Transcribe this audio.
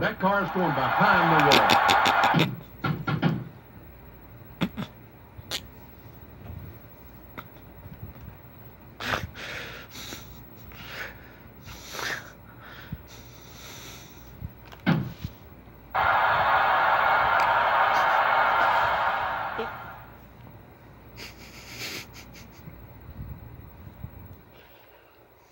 That car is going behind the wall.